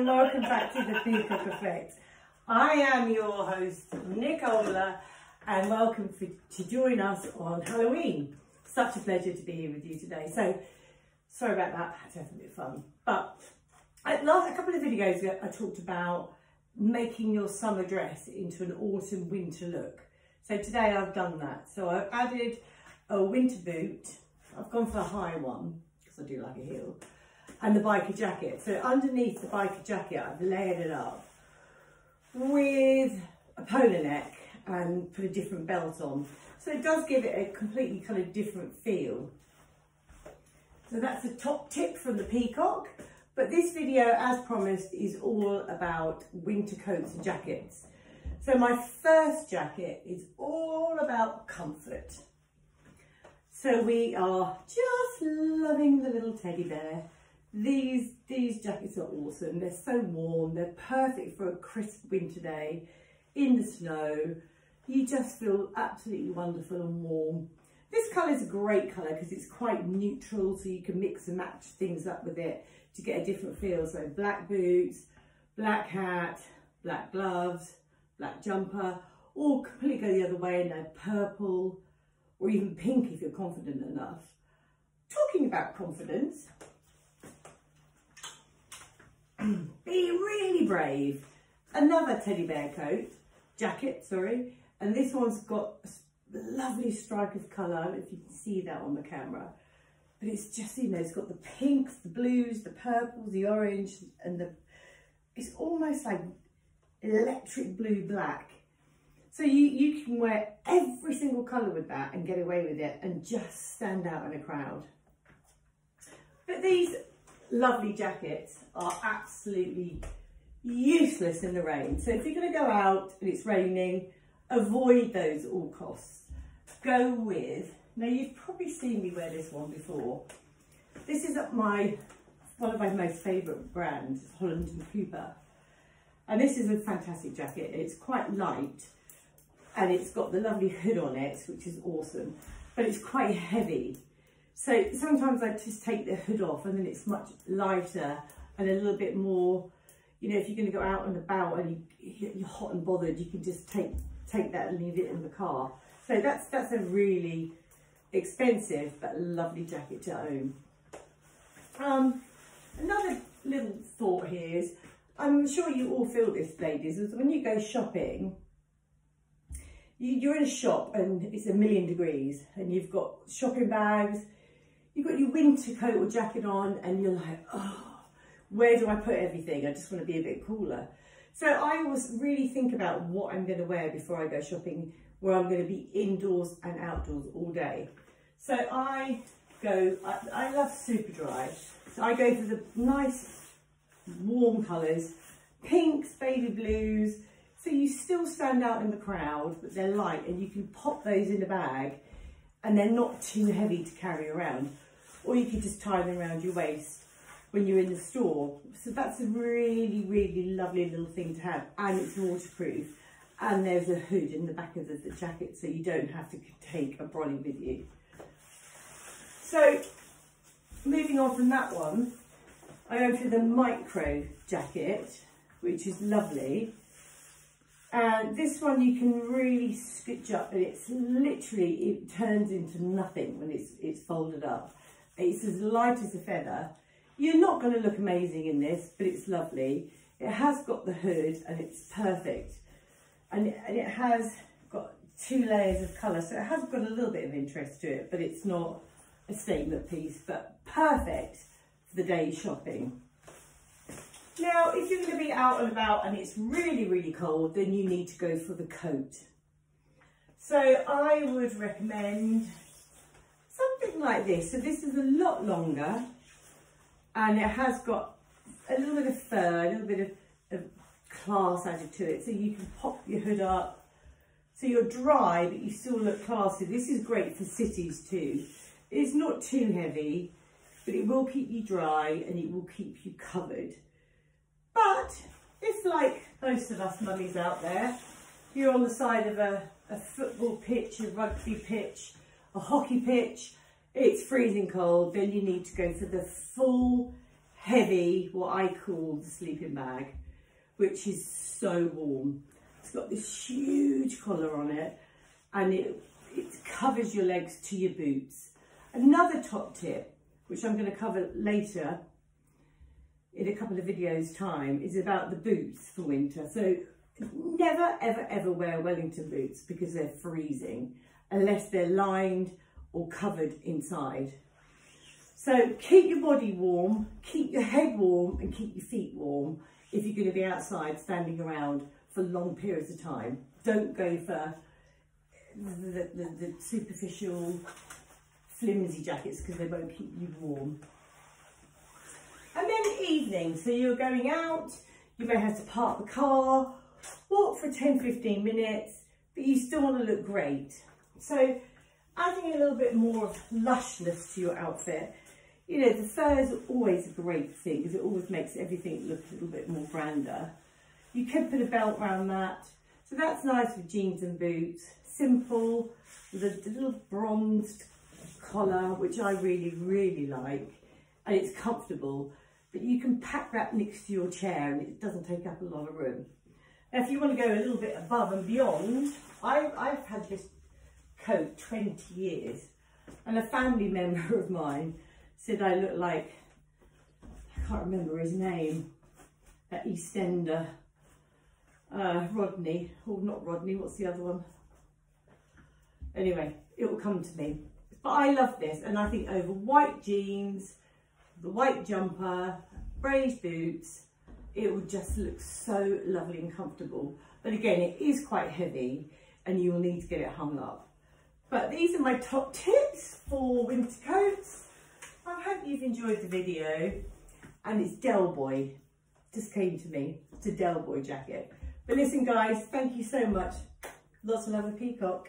welcome back to the Peacock Effect. I am your host, Nick Nicola, and welcome for, to join us on Halloween. Such a pleasure to be here with you today. So, sorry about that, I had to have a bit of fun. But I, last, a couple of videos ago, I talked about making your summer dress into an autumn winter look. So today I've done that. So I've added a winter boot. I've gone for a high one because I do like a heel and the biker jacket. So underneath the biker jacket, I've layered it up with a polo neck and put a different belt on. So it does give it a completely kind of different feel. So that's a top tip from the Peacock. But this video, as promised, is all about winter coats and jackets. So my first jacket is all about comfort. So we are just loving the little teddy bear. These, these jackets are awesome. They're so warm. They're perfect for a crisp winter day in the snow. You just feel absolutely wonderful and warm. This colour is a great colour because it's quite neutral so you can mix and match things up with it to get a different feel. So black boots, black hat, black gloves, black jumper, or completely go the other way and then purple or even pink if you're confident enough. Talking about confidence, be really brave. Another teddy bear coat, jacket, sorry, and this one's got a lovely stripe of colour, if you can see that on the camera. But it's just, you know, it's got the pinks, the blues, the purples, the orange, and the, it's almost like electric blue black. So you, you can wear every single colour with that and get away with it and just stand out in a crowd. But these lovely jackets are absolutely useless in the rain. So if you're going to go out and it's raining, avoid those at all costs. Go with, now you've probably seen me wear this one before. This is my, one of my most favourite brands, Holland & Cooper. And this is a fantastic jacket. It's quite light and it's got the lovely hood on it, which is awesome, but it's quite heavy. So sometimes I just take the hood off and then it's much lighter and a little bit more, you know, if you're going to go out and about and you, you're hot and bothered, you can just take take that and leave it in the car. So that's that's a really expensive but lovely jacket to own. Um, another little thought here is, I'm sure you all feel this, ladies, is when you go shopping, you, are in a shop and it's a million degrees and you've got shopping bags, you've got your winter coat or jacket on and you're like, oh, where do I put everything? I just want to be a bit cooler. So I always really think about what I'm going to wear before I go shopping, where I'm going to be indoors and outdoors all day. So I go, I, I love Superdry. So I go for the nice warm colours, pinks, baby blues, so you still stand out in the crowd, but they're light and you can pop those in a bag and they're not too heavy to carry around. Or you can just tie them around your waist when you're in the store. So that's a really, really lovely little thing to have. And it's waterproof. And there's a hood in the back of the, the jacket so you don't have to take a brolly with you. So moving on from that one, I go to the micro jacket, which is lovely. And this one you can really stitch up and it's literally, it turns into nothing when it's, it's folded up. It's as light as a feather. You're not going to look amazing in this, but it's lovely. It has got the hood and it's perfect. And, and it has got two layers of colour, so it has got a little bit of interest to it, but it's not a statement piece, but perfect for the day shopping. Now, if you're going to be out and about and it's really, really cold, then you need to go for the coat. So I would recommend like this. So this is a lot longer and it has got a little bit of fur, a little bit of, of class added to it. So you can pop your hood up. So you're dry, but you still look classy. This is great for cities too. It's not too heavy, but it will keep you dry and it will keep you covered. But if like most of us mummies out there, you're on the side of a, a football pitch, a rugby pitch, a hockey pitch, it's freezing cold, then you need to go for the full heavy, what I call the sleeping bag, which is so warm. It's got this huge collar on it and it, it covers your legs to your boots. Another top tip, which I'm going to cover later in a couple of videos time, is about the boots for winter. So never, ever, ever wear Wellington boots because they're freezing unless they're lined or covered inside. So keep your body warm, keep your head warm and keep your feet warm if you're going to be outside standing around for long periods of time. Don't go for the, the, the superficial flimsy jackets because they won't keep you warm. And then evening, so you're going out, you may have to park the car, walk for 10-15 minutes, but you still want to look great. So adding a little bit more of lushness to your outfit. You know, the fur is always a great thing because it always makes everything look a little bit more grander. You can put a belt around that. So that's nice with jeans and boots. Simple, with a little bronzed collar, which I really, really like. And it's comfortable, but you can pack that next to your chair and it doesn't take up a lot of room. Now, if you want to go a little bit above and beyond, I, I've had this coat 20 years and a family member of mine said I look like, I can't remember his name, at EastEnder, uh, Rodney, or oh, not Rodney, what's the other one? Anyway, it will come to me. But I love this and I think over white jeans, the white jumper, beige boots, it will just look so lovely and comfortable. But again, it is quite heavy and you will need to get it hung up. But these are my top tips for winter coats. I hope you've enjoyed the video. And it's Del Boy, just came to me. It's a Del Boy jacket. But listen guys, thank you so much. Lots of love peacock.